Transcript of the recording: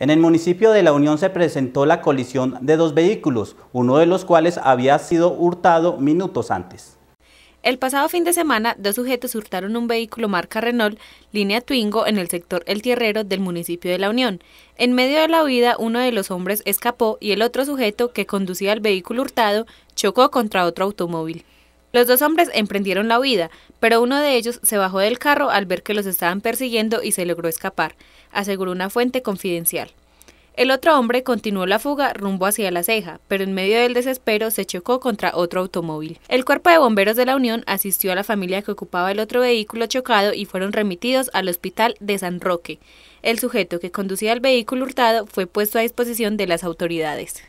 En el municipio de La Unión se presentó la colisión de dos vehículos, uno de los cuales había sido hurtado minutos antes. El pasado fin de semana, dos sujetos hurtaron un vehículo marca Renault, línea Twingo, en el sector El Tierrero del municipio de La Unión. En medio de la huida, uno de los hombres escapó y el otro sujeto, que conducía el vehículo hurtado, chocó contra otro automóvil. Los dos hombres emprendieron la huida, pero uno de ellos se bajó del carro al ver que los estaban persiguiendo y se logró escapar, aseguró una fuente confidencial. El otro hombre continuó la fuga rumbo hacia la ceja, pero en medio del desespero se chocó contra otro automóvil. El cuerpo de bomberos de la Unión asistió a la familia que ocupaba el otro vehículo chocado y fueron remitidos al hospital de San Roque. El sujeto que conducía el vehículo hurtado fue puesto a disposición de las autoridades.